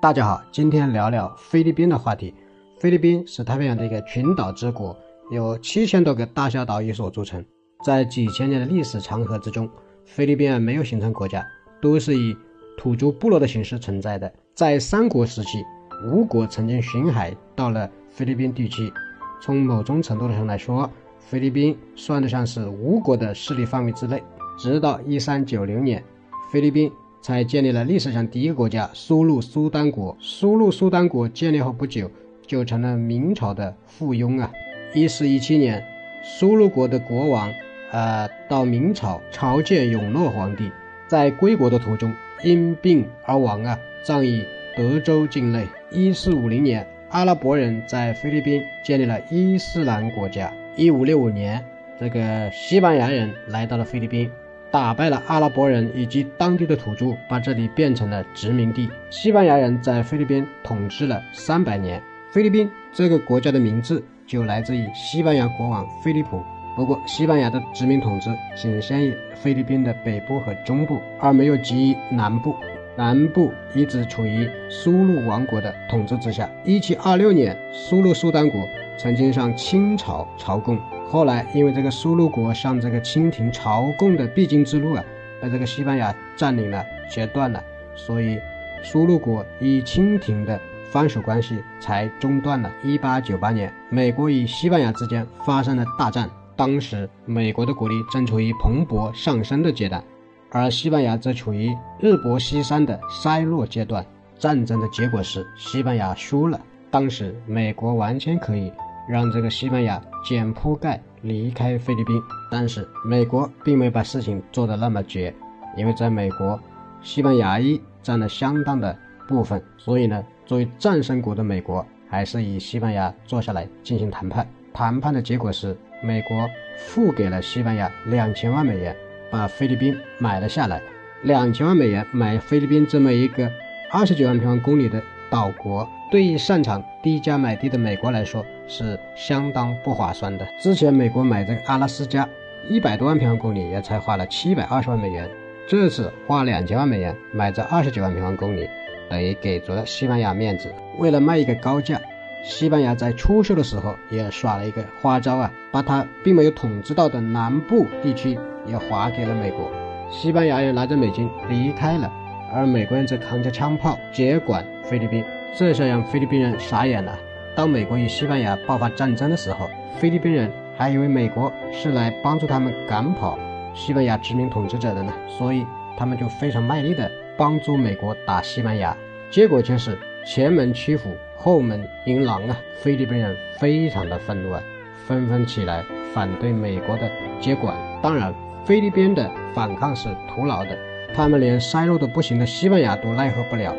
大家好，今天聊聊菲律宾的话题。菲律宾是太平洋的一个群岛之国，由七千多个大小岛屿所组成。在几千年的历史长河之中，菲律宾没有形成国家，都是以土著部落的形式存在的。在三国时期，吴国曾经巡海到了菲律宾地区，从某种程度上来说，菲律宾算得上是吴国的势力范围之内。直到一三九零年，菲律宾才建立了历史上第一个国家——苏禄苏丹国。苏禄苏丹国建立后不久，就成了明朝的附庸啊。一四一七年，苏禄国的国王，呃，到明朝朝见永乐皇帝，在归国的途中因病而亡啊，葬于德州境内。一四五零年，阿拉伯人在菲律宾建立了伊斯兰国家。一五六五年，这个西班牙人来到了菲律宾。打败了阿拉伯人以及当地的土著，把这里变成了殖民地。西班牙人在菲律宾统治了三百年，菲律宾这个国家的名字就来自于西班牙国王菲利普。不过，西班牙的殖民统治仅限于菲律宾的北部和中部，而没有及于南部。南部一直处于苏禄王国的统治之下。一七二六年，苏禄苏丹国曾经向清朝朝贡。后来，因为这个苏禄国向这个清廷朝贡的必经之路啊，被这个西班牙占领了、截断了，所以苏禄国与清廷的藩属关系才中断了。一八九八年，美国与西班牙之间发生了大战，当时美国的国力正处于蓬勃上升的阶段，而西班牙则处于日薄西山的衰落阶段。战争的结果是西班牙输了，当时美国完全可以。让这个西班牙捡铺盖离开菲律宾，但是美国并没有把事情做得那么绝，因为在美国，西班牙裔占了相当的部分，所以呢，作为战胜国的美国还是与西班牙坐下来进行谈判。谈判的结果是，美国付给了西班牙两千万美元，把菲律宾买了下来。两千万美元买菲律宾这么一个二十九万平方公里的岛国。对于擅长低价买地的美国来说，是相当不划算的。之前美国买这个阿拉斯加，一百多万平方公里也才花了七百二十万美元，这次花两千万美元买这二十九万平方公里，等于给足了西班牙面子。为了卖一个高价，西班牙在出售的时候也耍了一个花招啊，把他并没有统治到的南部地区也划给了美国。西班牙人拿着美金离开了，而美国人则扛着枪炮接管菲律宾。这下让菲律宾人傻眼了。当美国与西班牙爆发战争的时候，菲律宾人还以为美国是来帮助他们赶跑西班牙殖民统治者的呢，所以他们就非常卖力的帮助美国打西班牙。结果却是前门屈服，后门迎狼啊！菲律宾人非常的愤怒啊，纷纷起来反对美国的接管。当然，菲律宾的反抗是徒劳的，他们连衰弱的不行的西班牙都奈何不了。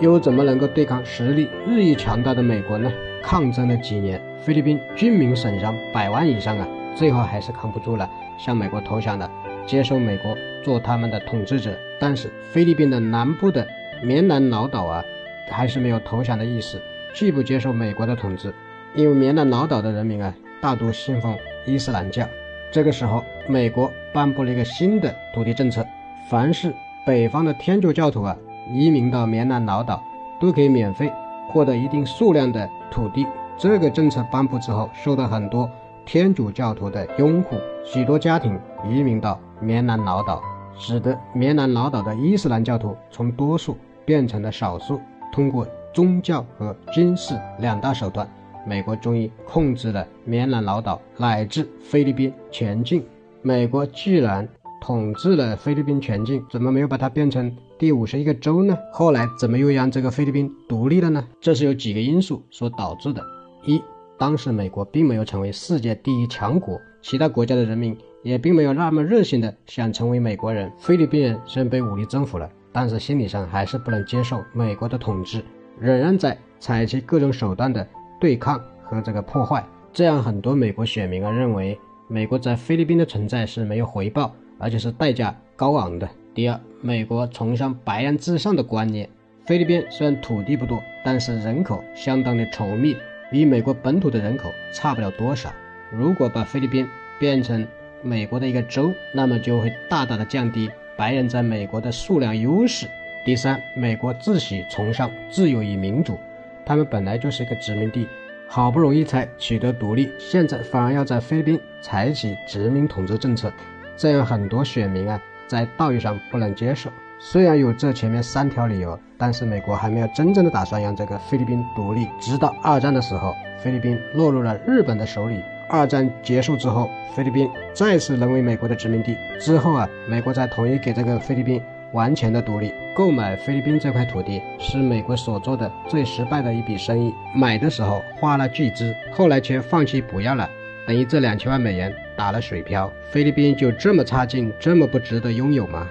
又怎么能够对抗实力日益强大的美国呢？抗争了几年，菲律宾军民损伤百万以上啊，最后还是扛不住了，向美国投降了，接受美国做他们的统治者。但是菲律宾的南部的棉兰老岛啊，还是没有投降的意思，拒不接受美国的统治，因为棉兰老岛的人民啊，大多信奉伊斯兰教。这个时候，美国颁布了一个新的土地政策，凡是北方的天主教徒啊。移民到棉兰老岛，都可以免费获得一定数量的土地。这个政策颁布之后，受到很多天主教徒的拥护，许多家庭移民到棉兰老岛，使得棉兰老岛的伊斯兰教徒从多数变成了少数。通过宗教和军事两大手段，美国终于控制了棉兰老岛乃至菲律宾全境。美国既然统治了菲律宾全境，怎么没有把它变成第五十一个州呢？后来怎么又让这个菲律宾独立了呢？这是有几个因素所导致的。一，当时美国并没有成为世界第一强国，其他国家的人民也并没有那么热心的想成为美国人。菲律宾人虽然被武力征服了，但是心理上还是不能接受美国的统治，仍然在采取各种手段的对抗和这个破坏。这样很多美国选民啊认为，美国在菲律宾的存在是没有回报。而且是代价高昂的。第二，美国崇尚白人至上的观念。菲律宾虽然土地不多，但是人口相当的稠密，与美国本土的人口差不了多少。如果把菲律宾变成美国的一个州，那么就会大大的降低白人在美国的数量优势。第三，美国自诩崇尚自由与民主，他们本来就是一个殖民地，好不容易才取得独立，现在反而要在菲律宾采取殖民统治政策，这样很多选民啊，在道义上不能接受。虽然有这前面三条理由，但是美国还没有真正的打算让这个菲律宾独立。直到二战的时候，菲律宾落入了日本的手里。二战结束之后，菲律宾再次沦为美国的殖民地。之后啊，美国才同意给这个菲律宾完全的独立。购买菲律宾这块土地是美国所做的最失败的一笔生意。买的时候花了巨资，后来却放弃不要了，等于这两千万美元打了水漂。菲律宾就这么差劲，这么不值得拥有吗？